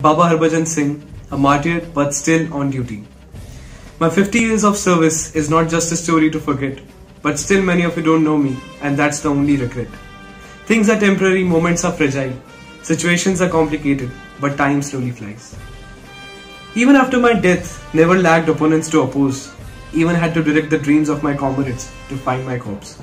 Baba Harbhajan Singh, a martyr but still on duty. My 50 years of service is not just a story to forget, but still many of you don't know me, and that's the only regret. Things are temporary, moments are fragile, situations are complicated, but time slowly flies. Even after my death, never lacked opponents to oppose, even had to direct the dreams of my comrades to find my corpse.